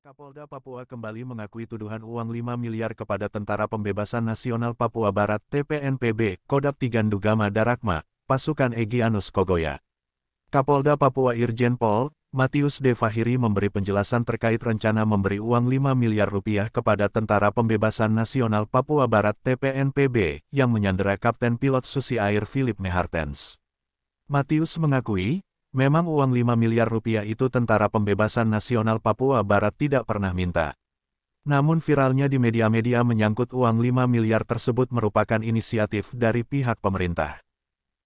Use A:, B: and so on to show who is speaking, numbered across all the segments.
A: Kapolda Papua kembali mengakui tuduhan uang 5 miliar kepada Tentara Pembebasan Nasional Papua Barat TPNPB, Kodap Tigandugama Darakma, pasukan Egyanus Kogoya. Kapolda Papua Irjen Pol, Matius De Fahiri memberi penjelasan terkait rencana memberi uang 5 miliar rupiah kepada Tentara Pembebasan Nasional Papua Barat TPNPB yang menyandera Kapten Pilot Susi Air Philip Mehartens. Matius mengakui, Memang uang 5 miliar rupiah itu Tentara Pembebasan Nasional Papua Barat tidak pernah minta. Namun viralnya di media-media menyangkut uang 5 miliar tersebut merupakan inisiatif dari pihak pemerintah.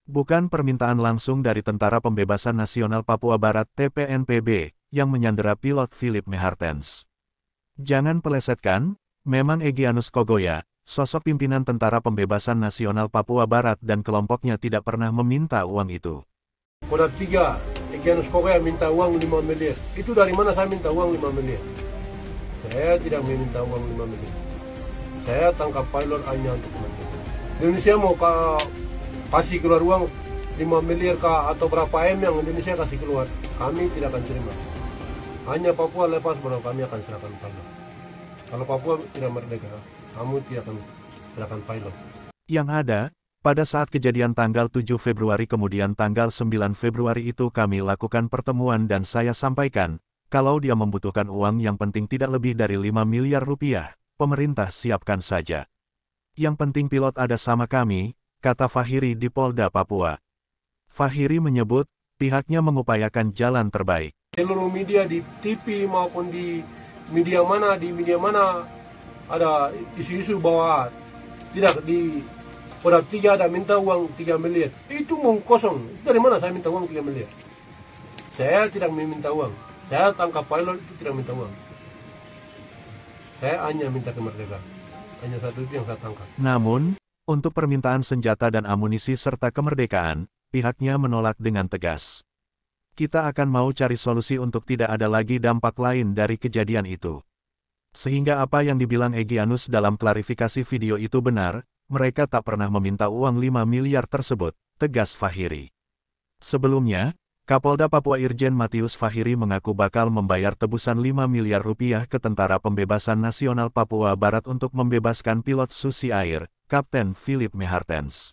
A: Bukan permintaan langsung dari Tentara Pembebasan Nasional Papua Barat TPNPB yang menyandera pilot Philip Mehartens. Jangan pelesetkan, memang Egyanus Kogoya, sosok pimpinan Tentara Pembebasan Nasional Papua Barat dan kelompoknya tidak pernah meminta uang itu.
B: Kodam 3, Egyanus Korea minta uang 5 miliar. Itu dari mana saya minta uang 5 miliar? Saya tidak meminta uang 5 miliar. Saya tangkap pilot hanya untuk kematian. Indonesia mau ka, kasih keluar uang 5 miliar kah atau berapa M yang Indonesia kasih keluar, kami tidak akan terima. Hanya Papua lepas baru kami akan serahkan pilot. Kalau Papua tidak merdeka, kamu tidak akan serahkan pilot.
A: Yang ada, pada saat kejadian tanggal 7 Februari kemudian tanggal 9 Februari itu kami lakukan pertemuan dan saya sampaikan, kalau dia membutuhkan uang yang penting tidak lebih dari 5 miliar rupiah, pemerintah siapkan saja. Yang penting pilot ada sama kami, kata Fahiri di Polda Papua. Fahiri menyebut, pihaknya mengupayakan jalan terbaik.
B: Seluruh media di TV maupun di media mana, di media mana ada isu-isu bahwa tidak di Orang tiga ada minta uang 3 miliar. Itu mau kosong. Dari mana saya minta uang 3 miliar? Saya tidak meminta uang. Saya tangkap pilot itu tidak minta uang. Saya hanya minta kemerdekaan. Hanya satu itu yang saya tangkap.
A: Namun, untuk permintaan senjata dan amunisi serta kemerdekaan, pihaknya menolak dengan tegas. Kita akan mau cari solusi untuk tidak ada lagi dampak lain dari kejadian itu. Sehingga apa yang dibilang Egyanus dalam klarifikasi video itu benar, mereka tak pernah meminta uang 5 miliar tersebut, tegas Fahiri. Sebelumnya, Kapolda Papua Irjen Matius Fahiri mengaku bakal membayar tebusan 5 miliar rupiah ke Tentara Pembebasan Nasional Papua Barat untuk membebaskan pilot Susi Air, Kapten Philip Mehartens.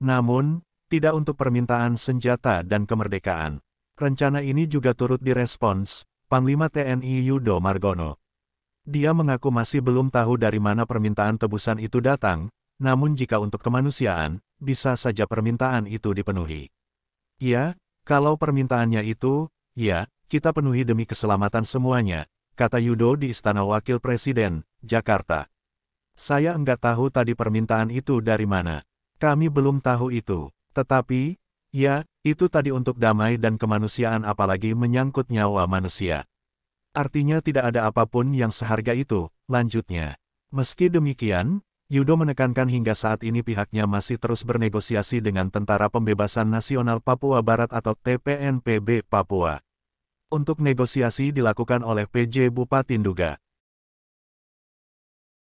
A: Namun, tidak untuk permintaan senjata dan kemerdekaan. Rencana ini juga turut direspons, Panglima TNI Yudo Margono. Dia mengaku masih belum tahu dari mana permintaan tebusan itu datang, namun jika untuk kemanusiaan, bisa saja permintaan itu dipenuhi. Ya, kalau permintaannya itu, ya, kita penuhi demi keselamatan semuanya, kata Yudo di Istana Wakil Presiden, Jakarta. Saya enggak tahu tadi permintaan itu dari mana. Kami belum tahu itu. Tetapi, ya, itu tadi untuk damai dan kemanusiaan apalagi menyangkut nyawa manusia. Artinya tidak ada apa pun yang seharga itu, lanjutnya. Meski demikian, Yudo menekankan hingga saat ini pihaknya masih terus bernegosiasi dengan Tentara Pembebasan Nasional Papua Barat atau TPNPB Papua. Untuk negosiasi dilakukan oleh PJ Bupati Nduga.